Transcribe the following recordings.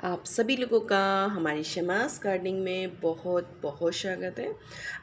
आप सभी लोगों का हमारी शमास गार्डनिंग में बहुत बहुत स्वागत है।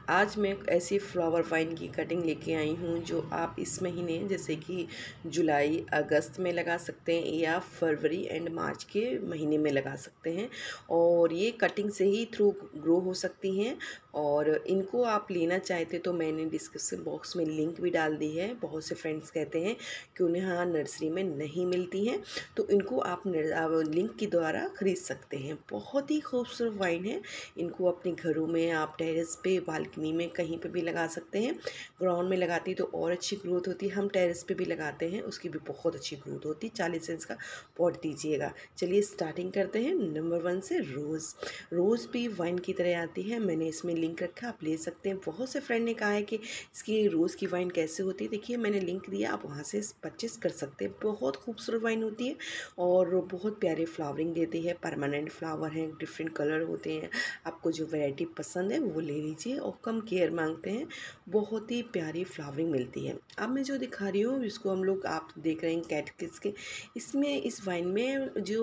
आज मैं ऐसी फ्लावर वाइन की कटिंग लेके आई हूँ जो आप इस महीने, जैसे कि जुलाई, अगस्त में लगा सकते हैं या फरवरी एंड मार्च के महीने में लगा सकते हैं। और ये कटिंग से ही थ्रू ग्रो हो सकती हैं। और इनको आप लेना चाहते तो मैंने डिस्क्रिप्शन बॉक्स में लिंक भी डाल दी है। बहुत से फ्रेंड्स कहते हैं कि उन्हें हाँ नर्सरी में नहीं मिलती हैं तो इनको आप लिंक के द्वारा ख़रीद सकते हैं। बहुत ही खूबसूरत वाइन है। इनको अपने घरों में आप टेरेस पे, बालकनी में कहीं पे भी लगा सकते हैं। ग्राउंड में लगाती तो और अच्छी ग्रोथ होती है। हम टेरेस पे भी लगाते हैं, उसकी भी बहुत अच्छी ग्रोथ होती है। चालीस इंच का पॉट दीजिएगा। चलिए स्टार्टिंग करते हैं नंबर वन से रोज़। रोज़ भी वाइन की तरह आती है। मैंने इसमें लिंक रखा, आप ले सकते हैं। बहुत से फ्रेंड ने कहा है कि इसकी रोज़ की वाइन कैसे होती है। देखिए, मैंने लिंक दिया, आप वहाँ से परचेस कर सकते हैं। बहुत खूबसूरत वाइन होती है और बहुत प्यारे फ्लावरिंग देती है। परमानेंट फ्लावर हैं डिफरेंट कलर होते हैं। आपको जो वैरायटी पसंद है, वो ले लीजिए और कम केयर मांगते हैं। बहुत ही प्यारी फ्लावरिंग मिलती है। अब मैं जो दिखा रही हूँ, इसको हम लोग आप देख रहे हैं कैट किस के। इसमें, इस वाइन में जो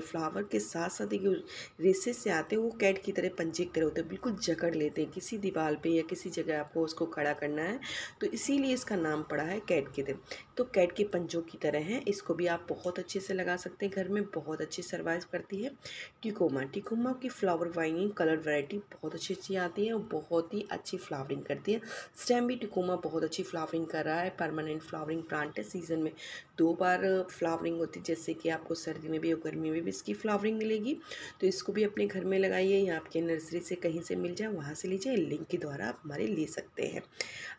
फ्लावर के साथ साथ रेसेस से आते हैं, वो कैट की तरह पंजे की तरह होते हैं। बिल्कुल जकड़ लेते हैं, किसी दीवार पे या किसी जगह आपको उसको खड़ा करना है। तो इसीलिए इसका नाम पड़ा है कैट के तरह तो कैट के पंजों की तरह है, इसको भी आप बहुत अच्छे से लगा सकते हैं। घर में बहुत अच्छे सर्वाइव करती है। टिकोमा टिकोमा की फ्लावर वाइनिंग, कलर वैरायटी बहुत अच्छी अच्छी आती है और बहुत ही अच्छी फ्लावरिंग करती है। स्टेम भी टिकोमा बहुत अच्छी फ्लावरिंग कर रहा है। परमानेंट फ्लावरिंग प्लांट है सीज़न में। दो बार फ्लावरिंग होती है, जैसे कि आपको सर्दी में भी और गर्मी में भी इसकी फ्लावरिंग मिलेगी। तो इसको भी अपने घर में लगाइए या आपके नर्सरी से कहीं से मिल जाए, वहाँ से लीजिए लिंक के द्वारा आप हमारे ले सकते हैं।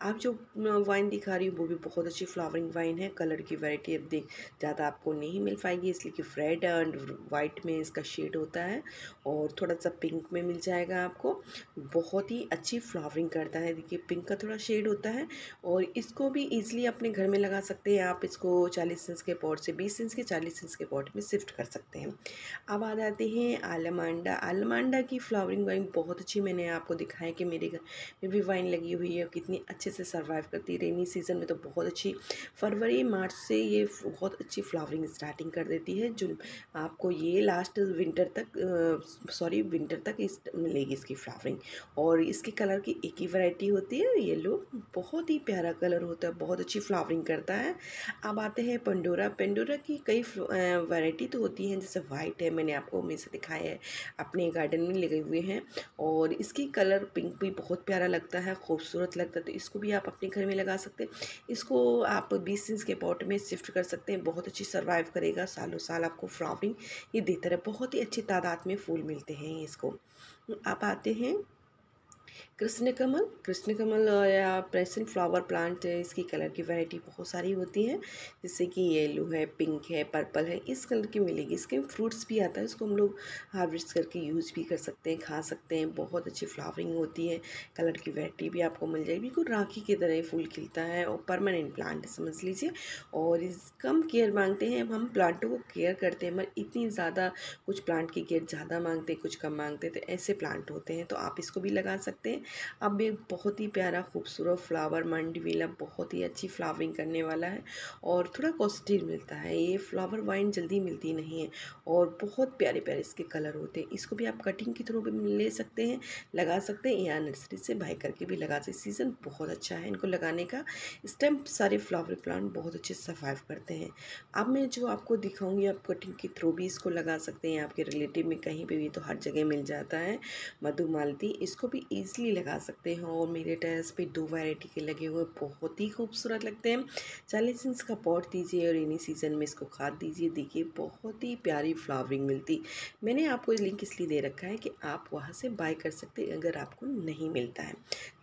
आप जो वाइन दिखा रही हूँ, वो भी बहुत अच्छी फ्लावरिंग वाइन है कलर की वैरायटी अब देख, ज़्यादा आपको नहीं मिल पाएगी, इसलिए कि रेड एंड वाइट में इसका शेड होता है और थोड़ा सा पिंक में मिल जाएगा आपको। बहुत ही अच्छी फ्लावरिंग करता है, देखिए पिंक का थोड़ा शेड होता है और इसको भी ईजिली अपने घर में लगा सकते हैं, आप इसको चालीस इंच के पॉट से बीस इंच के, चालीस इंच के पॉट में शिफ्ट कर सकते हैं। अब आ जाते हैं आलमांडा। आलमांडा की फ्लावरिंग वाइन बहुत अच्छी मैंने आपको दिखाया कि मेरे घर में भी वाइन लगी हुई है कितनी अच्छे से सर्वाइव करती है। रेनी सीज़न में तो बहुत अच्छी फरवरी, मार्च से ये बहुत अच्छी फ्लावरिंग स्टार्टिंग कर देती है, जो आपको ये लास्ट विंटर तक सॉरी विंटर तक इस, मिलेगी इसकी फ्लावरिंग और इसके कलर की एक ही वैरायटी होती है येलो बहुत ही प्यारा कलर होता है, बहुत अच्छी फ्लावरिंग करता है। अब आते हैं पेंडोरा पेंडोरा की कई वैरायटी तो होती हैं, जैसे वाइट है, मैंने आपको में से दिखाया है, अपने गार्डन में लगे हुए हैं। और इसकी कलर पिंक भी बहुत प्यारा लगता है, खूबसूरत लगता है तो इसको भी आप अपने घर में लगा सकते हैं। इसको आप बीस इंच के पॉट में शिफ्ट कर सकते हैं, बहुत अच्छी सर्वाइव करेगा, सालों साल आपको फ्लावरिंग ये देता रहे, बहुत ही अच्छी तादाद में फूल मिलते हैं इसको। आप आते हैं कृष्ण कमल कृष्ण कमल या प्रेसेंट फ्लावर प्लांट है इसकी कलर की वैरायटी बहुत सारी होती है। जैसे कि येलो है, पिंक है, पर्पल है, इस कलर की मिलेगी। इसके फ्रूट्स भी आता है इसको हम लोग हार्वेस्ट करके यूज़ भी कर सकते हैं, खा सकते हैं। बहुत अच्छी फ्लावरिंग होती है, कलर की वैरायटी भी आपको मिल जाएगी। बिल्कुल राखी की तरह फूल खिलता है और परमानेंट प्लांट समझ लीजिए। और इस कम केयर मांगते हैं, हम प्लांटों को केयर करते हैं, मगर इतनी ज़्यादा कुछ प्लांट की केयर ज़्यादा मांगते हैं, कुछ कम मांगते हैं तो ऐसे प्लांट होते हैं तो आप इसको भी लगा सकते हैं। अब एक बहुत ही प्यारा, खूबसूरत फ्लावर मंडविला बहुत ही अच्छी फ्लावरिंग करने वाला है और थोड़ा कॉस्टली मिलता है। ये फ्लावर वाइन जल्दी मिलती नहीं है और बहुत प्यारे प्यारे इसके कलर होते हैं। इसको भी आप कटिंग के थ्रू भी ले सकते हैं, लगा सकते हैं या नर्सरी से बाई करके भी लगा सकते सीज़न बहुत अच्छा है इनको लगाने का। इस टाइम सारे फ्लावर प्लांट बहुत अच्छे सर्वाइव करते हैं। अब मैं जो आपको दिखाऊँगी, आप कटिंग के थ्रू भी इसको लगा सकते हैं। आपके रिलेटिव में कहीं पर भी तो हर जगह मिल जाता है। मधुमालती, इसको भी ईजिली लगा सकते हैं और मेरे टेरेस पे दो वैरायटी के लगे हुए बहुत ही खूबसूरत लगते हैं। चालीस इंच का पॉट दीजिए और रेनी सीज़न में इसको खाद दीजिए। देखिए, बहुत ही प्यारी फ्लावरिंग मिलती। मैंने आपको लिंक इसलिए दे रखा है कि आप वहाँ से बाय कर सकते अगर आपको नहीं मिलता है।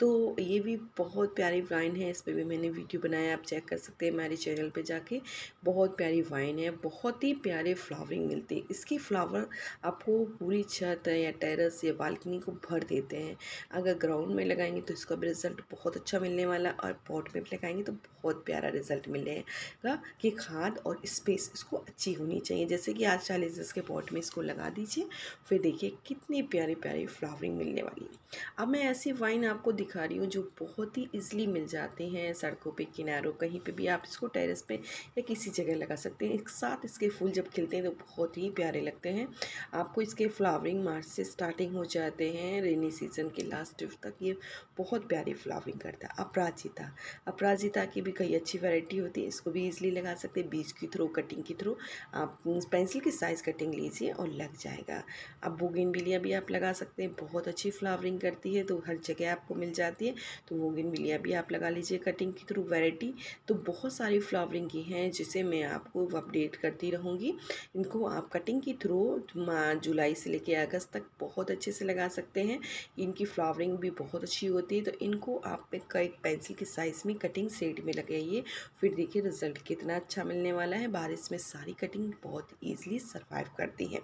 तो ये भी बहुत प्यारी वाइन है, इस पर भी मैंने वीडियो बनाया, आप चेक कर सकते हैं हमारे चैनल पर जाके। बहुत प्यारी वाइन है, बहुत ही प्यारे फ्लावरिंग मिलती इसकी फ्लावर आपको पूरी छत या टेरेस या बालकनी को भर देते हैं। अगर ग्राउंड में लगाएँगे तो इसका भी रिज़ल्ट बहुत अच्छा मिलने वाला और पॉट में भी लगाएँगे तो बहुत प्यारा रिज़ल्ट मिलेगा कि खाद और स्पेस इसको अच्छी होनी चाहिए। जैसे कि आज चालीस के पॉट में इसको लगा दीजिए, फिर देखिए कितनी प्यारी प्यारी फ्लावरिंग मिलने वाली है। अब मैं ऐसी वाइन आपको दिखा रही हूँ जो बहुत ही ईजिली मिल जाते हैं सड़कों पर किनारों, कहीं पर भी आप इसको टेरेस पर या किसी जगह लगा सकते हैं। एक साथ इसके फूल जब खिलते हैं तो बहुत ही प्यारे लगते हैं। आपको इसके फ्लावरिंग मार्च से स्टार्टिंग हो जाते हैं रेनी सीज़न के लास्ट तक ये बहुत प्यारी फ्लावरिंग करता है। अपराजिता। अपराजिता की भी कई अच्छी वैरायटी होती है, इसको भी ईजिली लगा सकते हैं। बीज के थ्रू कटिंग के थ्रू आप पेंसिल की साइज़ कटिंग लीजिए और लग जाएगा। अब बोगिन बिलिया भी आप लगा सकते हैं। बहुत अच्छी फ्लावरिंग करती है तो हर जगह आपको मिल जाती है। तो बोगिन बिलिया भी आप लगा लीजिए कटिंग के थ्रू वैरायटी तो बहुत सारी फ्लावरिंग की हैं, जिसे मैं आपको अपडेट करती रहूँगी। इनको आप कटिंग के थ्रू जुलाई से लेकर अगस्त तक बहुत अच्छे से लगा सकते हैं। इनकी फ्लावरिंग भी बहुत अच्छी होती है तो इनको आप एक पेंसिल के साइज़ में कटिंग सेट में लगाइए। फिर देखिए रिज़ल्ट कितना अच्छा मिलने वाला है। बारिश में सारी कटिंग बहुत ईजिली सर्वाइव करती है।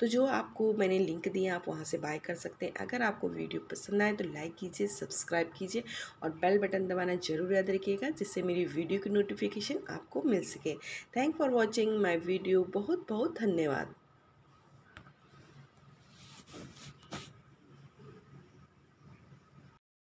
तो जो आपको मैंने लिंक दिया, आप वहाँ से बाय कर सकते हैं। अगर आपको वीडियो पसंद आए तो लाइक कीजिए सब्सक्राइब कीजिए और बेल बटन दबाना ज़रूर याद रखिएगा, जिससे मेरी वीडियो की नोटिफिकेशन आपको मिल सके। Thank for watching my video बहुत बहुत धन्यवाद।